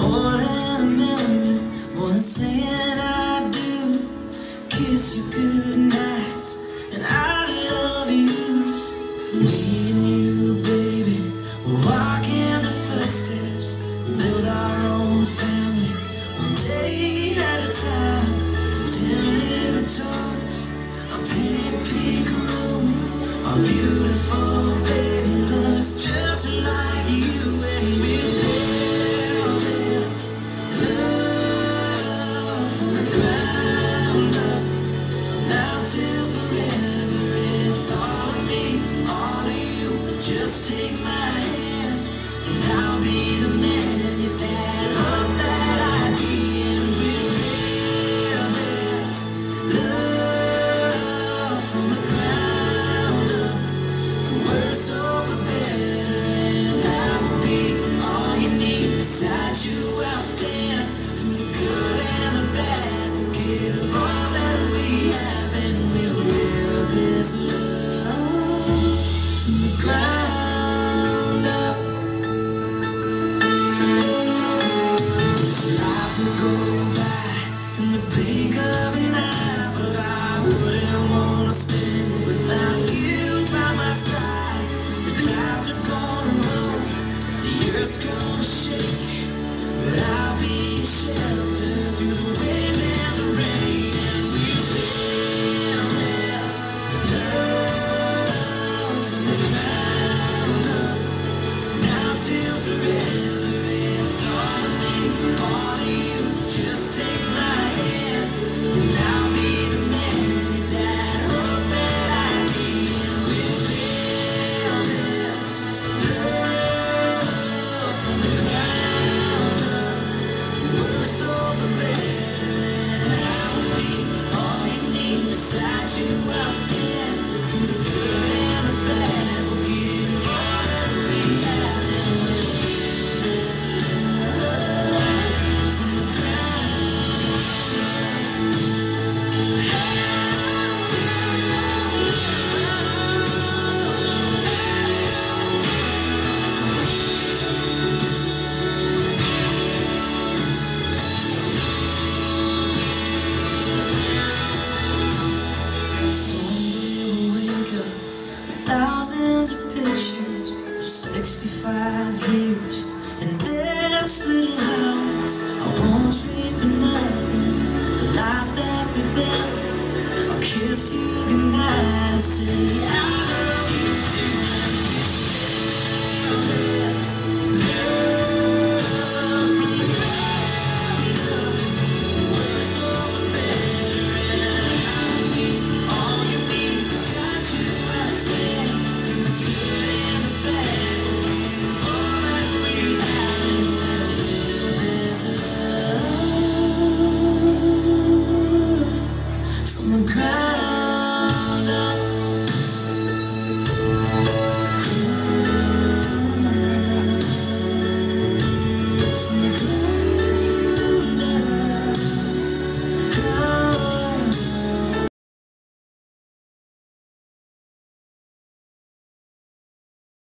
More than a memory, more than saying I do. Kiss you and I love yous. Me and you, baby, build our own family, one day at a time. Ten little toes, a our. just take my five years in this little house. I won't dream for now.